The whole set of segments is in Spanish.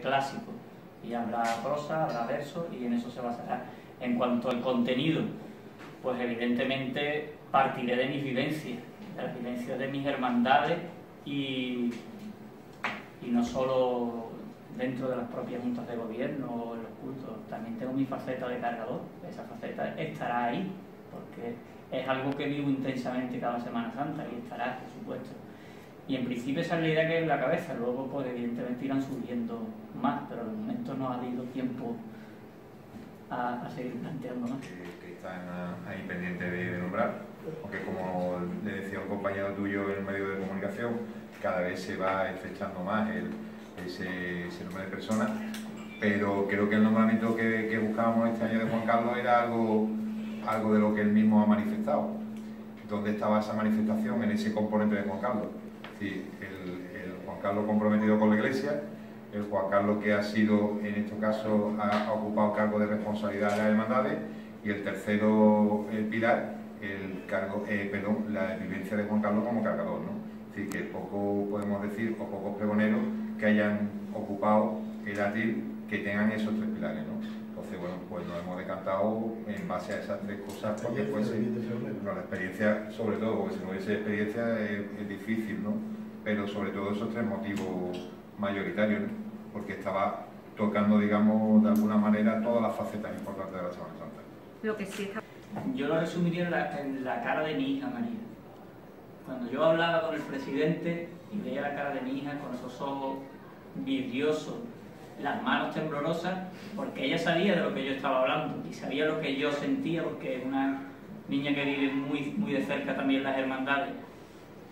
clásico y habrá prosa, habrá verso y en eso se basará. En cuanto al contenido, pues evidentemente partiré de mis vivencias, de las vivencias de mis hermandades y, y no solo dentro de las propias juntas de gobierno o en los cultos, también tengo mi faceta de cargador, esa faceta estará ahí, porque es algo que vivo intensamente cada Semana Santa y estará, por supuesto. Y en principio esa es la idea que hay en la cabeza, luego pues evidentemente irán subiendo más, pero de momento no ha habido tiempo a, seguir planteando más. Que, están ahí pendientes de, nombrar, porque como le decía un compañero tuyo en el medio de comunicación, cada vez se va estrechando más ese, número de personas, pero creo que el nombramiento que, que buscábamos este año de Juan Carlos era algo, algo de lo que él mismo ha manifestado. ¿Dónde estaba esa manifestación en ese componente de Juan Carlos? El, Juan Carlos comprometido con la Iglesia, el Juan Carlos que ha sido, en este caso, ha, ocupado cargo de responsabilidad de las hermandades, y el tercero el pilar, el cargo, eh, perdón, la vivencia de Juan Carlos como cargador. ¿no? Es decir, que poco podemos decir, o pocos pregoneros que hayan ocupado el atil que tengan esos tres pilares. ¿no? Bueno, decantado en base a esas tres cosas. Porque, pues, no, la experiencia, sobre todo, porque si no hubiese experiencia es, difícil, ¿no? Pero sobre todo esos tres motivos mayoritarios, porque estaba tocando, digamos, de alguna manera todas las facetas importantes de la Semana Santa. Lo que sí Yo lo resumiría en la, en la cara de mi hija María. Cuando yo hablaba con el presidente y veía la cara de mi hija con esos ojos vidriosos, las manos temblorosas, porque ella sabía de lo que yo estaba hablando y sabía lo que yo sentía, porque es una niña que vive muy, muy de cerca también las hermandades.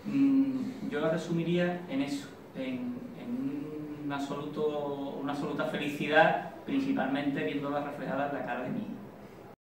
Mm, yo la resumiría en eso, en, un absoluto, una absoluta felicidad, principalmente viéndola reflejada en la cara de mi